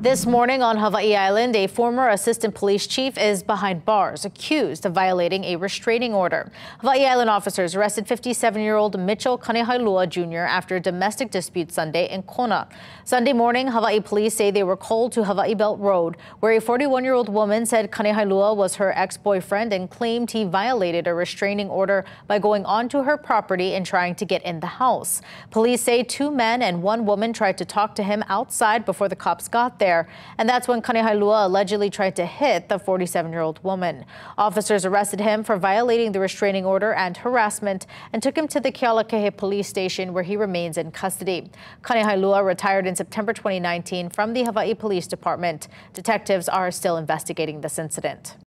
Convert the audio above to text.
This morning on Hawaii Island, a former assistant police chief is behind bars, accused of violating a restraining order. Hawaii Island officers arrested 57-year-old Mitchell Kanehailua Jr. after a domestic dispute Sunday in Kona. Sunday morning, Hawaii police say they were called to Hawaii Belt Road, where a 41-year-old woman said Kanehailua was her ex-boyfriend and claimed he violated a restraining order by going onto her property and trying to get in the house. Police say two men and one woman tried to talk to him outside before the cops got there there. And that's when Kanehailua allegedly tried to hit the 47-year-old woman. Officers arrested him for violating the restraining order and harassment and took him to the Kealakehe police station where he remains in custody. Kanehailua retired in September 2019 from the Hawaii Police Department. Detectives are still investigating this incident.